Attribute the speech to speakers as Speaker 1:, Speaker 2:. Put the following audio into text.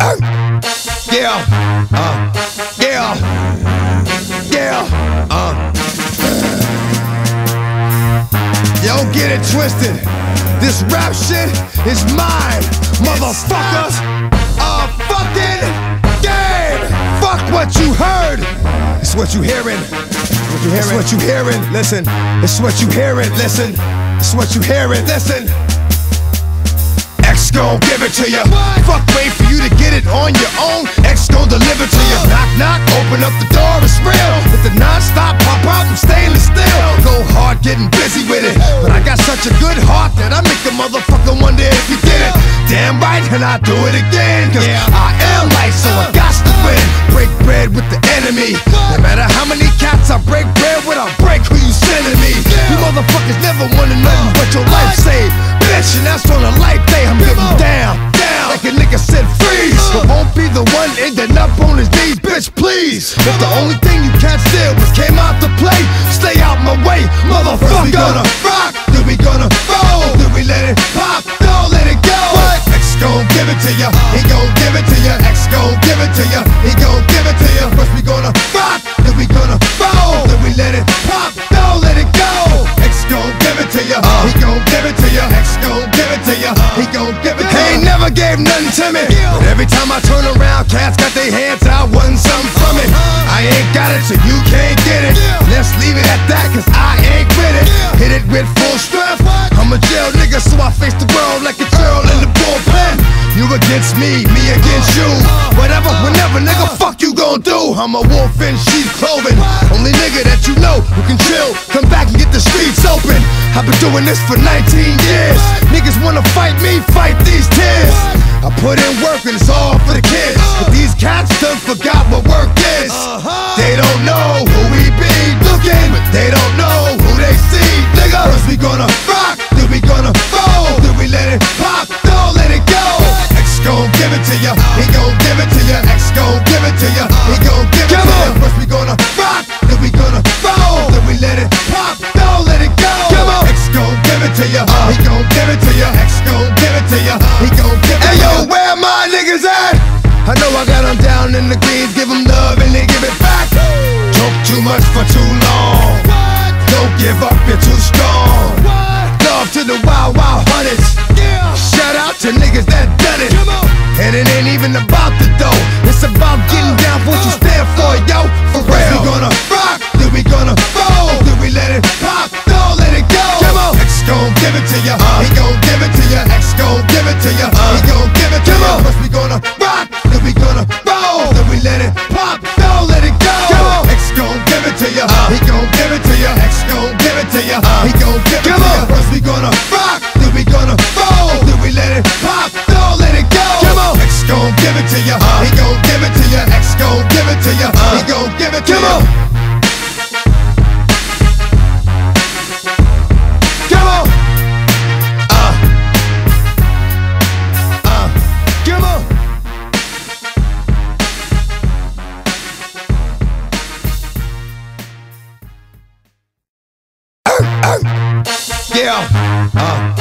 Speaker 1: Yeah, uh, yeah, yeah, uh. Yo, get it twisted. This rap shit is mine, motherfuckers. A fucking game. Fuck what you heard. It's what you hearing. What you hearing? It's what you hearing. Listen. It's what you hearing. Listen. It's what you hearing. Listen. X gon' give it to you. Fuck, wait for you to get it on your own. X gon' deliver to you. Knock, knock, open up the door, it's real. With the non-stop pop out from stainless steel. Go hard, getting busy with it. But I got such a good heart that I make a motherfucker wonder if you did it. Damn right, and I do it again. Cause I am light, so I got to win. Break bread with the enemy. No matter how many cats I break bread with, I'll break who you sending me. You motherfuckers never wanted nothing but your life saved. Bitch, and that's on a life I'm getting down, down. Like a nigga said freeze. But won't be the one ending up on his knees, bitch, please. If the only thing you can't steal was came out to play, stay out my way, motherfucker. we gonna rock, then we gonna roll, then we let it pop, don't let it go. X gon' give it to ya, he gon' give it to ya. X gon' give it to ya, he gon' give it to ya. First we gonna rock, then we gonna roll, then we let it pop, don't let it go. X gon' give it to ya, uh. he gon' give it to ya. X gon' he gon' give it. He ain't never gave nothing to me, but every time I turn around, cats got their hands out, wanting something from it. I ain't got it, so you can't get it. Let's leave it at that, cause I ain't with it. Hit it with full strength. I'm a jail nigga, so I face the world like a girl in the bullpen. You against me, me against you. Whatever, whenever, nigga, fuck you gon' do. I'm a wolf in sheep's clothing. Only nigga that you know who can chill. Come doing this for 19 years. Niggas wanna fight me, fight these tears. I put in work and it's all for the kids. But these cats done forgot what work is. Uh-huh. They don't know who we be looking, but they don't know who they see. Nigga, first we gonna rock, then we gonna roll, then we let it pop, don't let it go. X gon' give it to ya, he gon' give it to ya. X gon' give it to ya, give it to ya, he gon' it to. Hey yo, where my niggas at? I know I got them down in the greens, give them love and they give it back. Talk too much for too long. Don't give up, you're too strong. Love to the wild, wild hunters. Shout out to niggas that done it. And it ain't even about the dough. It's about getting down for what you it to ya, he gon' give it to ya. X gon' give it to ya, he gon' give it to ya. First we gonna rock, then we gonna roll, then we let it pop, don't let it go. X gon' give it to ya, he gon' give it to ya. X gon' give it to ya, he gon' give it to ya. First we gonna rock, then we gonna roll, then we let it pop, don't let it go. X gon' give it to ya, he gon' give it to ya. X gon' give it to ya, he gon' give it to ya. Yeah. Uh.